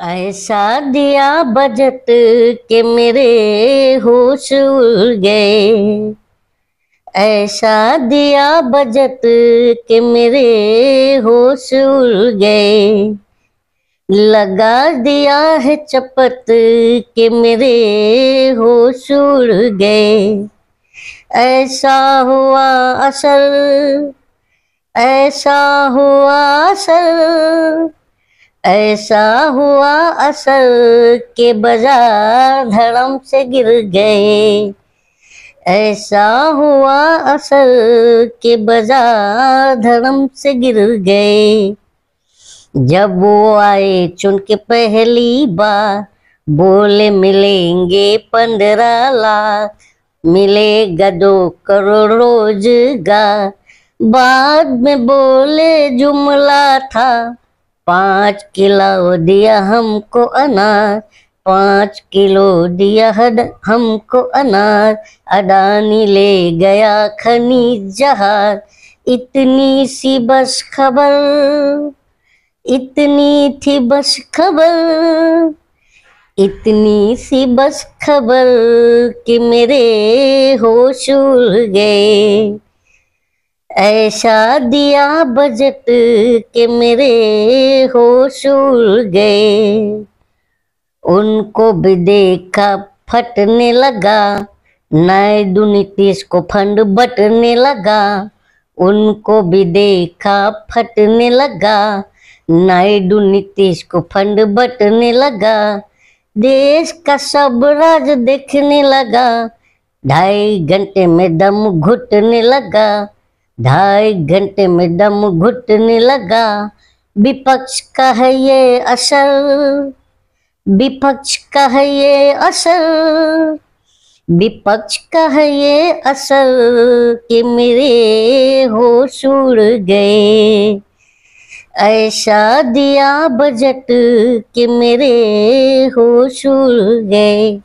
ऐसा दिया बजट के मेरे होश उड़ गए। ऐसा दिया बजट के मेरे होश उड़ गए। लगा दिया है चपत के मेरे होश उड़ गए। ऐसा हुआ असर ऐसा हुआ असर ऐसा हुआ असर के बाज़ार धड़म से गिर गए। ऐसा हुआ असर के बाज़ार धड़म से गिर गए। जब वो आए चुन के पहली बार, बोले, मिलेंगे पंद्रह लाख, मिलेगा दो करोड़ रोज़गार। बाद में बोले, जुमला था पाँच किलो दिया हमको अनार, पाँच किलो दिया हद हमको अनार। अडानी ले गया खनी जहाज़ इतनी सी बस खबर, इतनी थी बस खबर, इतनी सी बस खबर कि मेरे होश उड़ गए। ऐसा दिया बजट के मेरे होश उड़ गए। उनको भी देखा फटने लगा नायडू नीतीश को फंड बटने लगा। उनको भी देखा फटने लगा नायडू नीतीश को फंड बटने लगा। देश का सब राज देखने लगा, ढाई घंटे में दम घुटने लगा। ढाई घंटे में दम घुटने लगा। विपक्ष का है ये असर। विपक्ष का है ये असर। विपक्ष का है ये असर कि मेरे होश उड़ गए। ऐसा दिया बजट कि मेरे होश उड़ गए।